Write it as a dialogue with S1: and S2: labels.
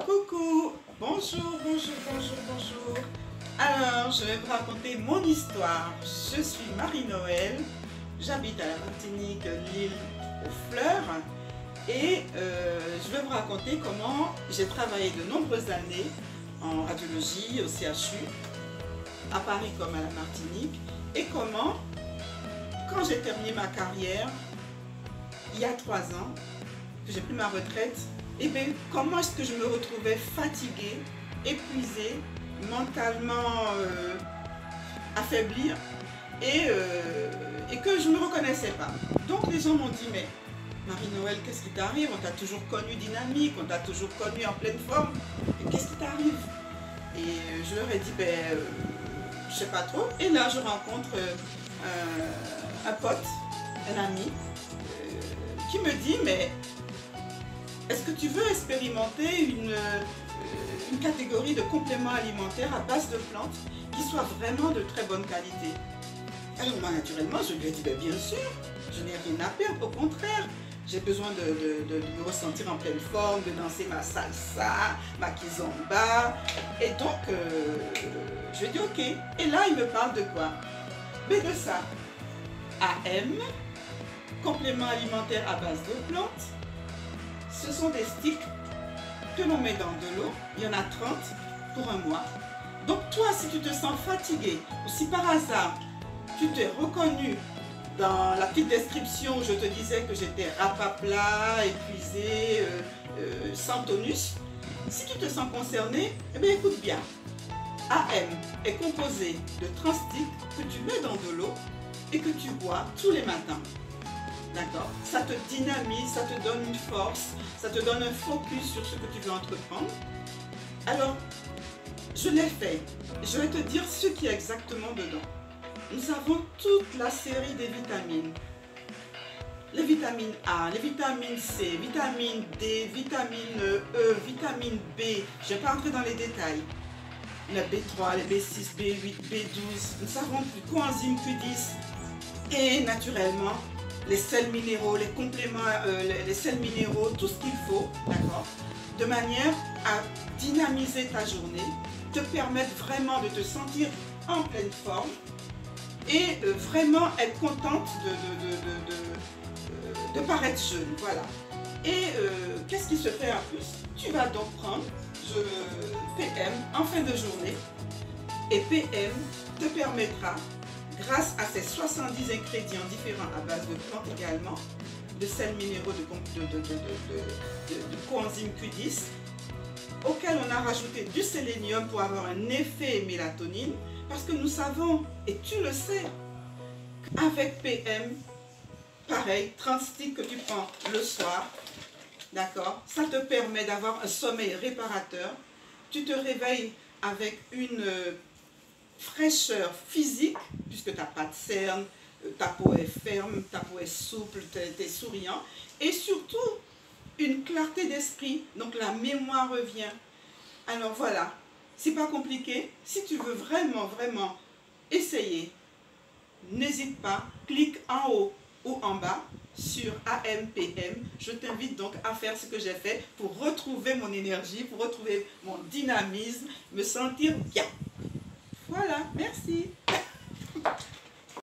S1: Coucou, bonjour, bonjour, bonjour, bonjour. Alors, je vais vous raconter mon histoire. Je suis Marie-Noël, j'habite à la Martinique, l'île aux fleurs. Et euh, je vais vous raconter comment j'ai travaillé de nombreuses années en radiologie au CHU, à Paris comme à la Martinique, et comment, quand j'ai terminé ma carrière, il y a trois ans, que j'ai pris ma retraite, et eh bien comment est-ce que je me retrouvais fatiguée, épuisée, mentalement euh, affaiblie et, euh, et que je ne me reconnaissais pas. Donc les gens m'ont dit mais Marie-Noël, qu'est-ce qui t'arrive? On t'a toujours connu dynamique, on t'a toujours connu en pleine forme. Qu'est-ce qui t'arrive? Et euh, je leur ai dit, ben, euh, je sais pas trop. Et là, je rencontre un pote, un ami, qui me dit, mais est-ce que tu veux expérimenter une, euh, une catégorie de compléments alimentaires à base de plantes qui soient vraiment de très bonne qualité? Alors moi, naturellement, je lui ai dit, ben, bien sûr, je n'ai rien à perdre, au contraire. J'ai besoin de, me ressentir en pleine forme, de danser ma salsa, ma kizomba. Et donc, euh, je dit, ok. Et là, il me parle de quoi? Mais de ça. AM, complément alimentaire à base de plantes, des sticks que l'on met dans de l'eau. Il y en a 30 pour un mois. Donc toi, si tu te sens fatigué ou si par hasard tu t'es reconnu dans la petite description où je te disais que j'étais rapapla, épuisé, euh, euh, sans tonus, si tu te sens concerné, eh bien écoute bien. AM est composé de 30 sticks que tu mets dans de l'eau et que tu bois tous les matins. D'accord Ça te dynamise, ça te donne une force, ça te donne un focus sur ce que tu veux entreprendre. Alors, je l'ai fait. Je vais te dire ce qu'il y a exactement dedans. Nous avons toute la série des vitamines. Les vitamines A, les vitamines C, vitamine D, vitamine E, vitamine B. Je ne vais pas entrer dans les détails. La B3, les B6, B8, B12. Nous avons plus coenzyme Q10. Et naturellement, les sels minéraux, les compléments, euh, les, sels minéraux, tout ce qu'il faut, d'accord De manière à dynamiser ta journée, te permettre vraiment de te sentir en pleine forme et euh, vraiment être contente de, de, paraître jeune, voilà. Et euh, qu'est-ce qui se fait en plus? Tu vas donc prendre PM en fin de journée et PM te permettra grâce à ces 70 ingrédients différents à base de plantes également, de sels minéraux de, coenzyme Q10, auquel on a rajouté du sélénium pour avoir un effet mélatonine, parce que nous savons, et tu le sais, avec PM, pareil, 30 sticks que tu prends le soir, d'accord Ça te permet d'avoir un sommeil réparateur. Tu te réveilles avec une fraîcheur physique, puisque tu n'as pas de cerne, euh, ta peau est ferme, ta peau est souple, tu es, souriant, et surtout une clarté d'esprit, donc la mémoire revient. Alors voilà, c'est pas compliqué. Si tu veux vraiment, vraiment essayer, n'hésite pas, clique en haut ou en bas sur AMPM. Je t'invite donc à faire ce que j'ai fait pour retrouver mon énergie, pour retrouver mon dynamisme, me sentir bien. Voilà, merci.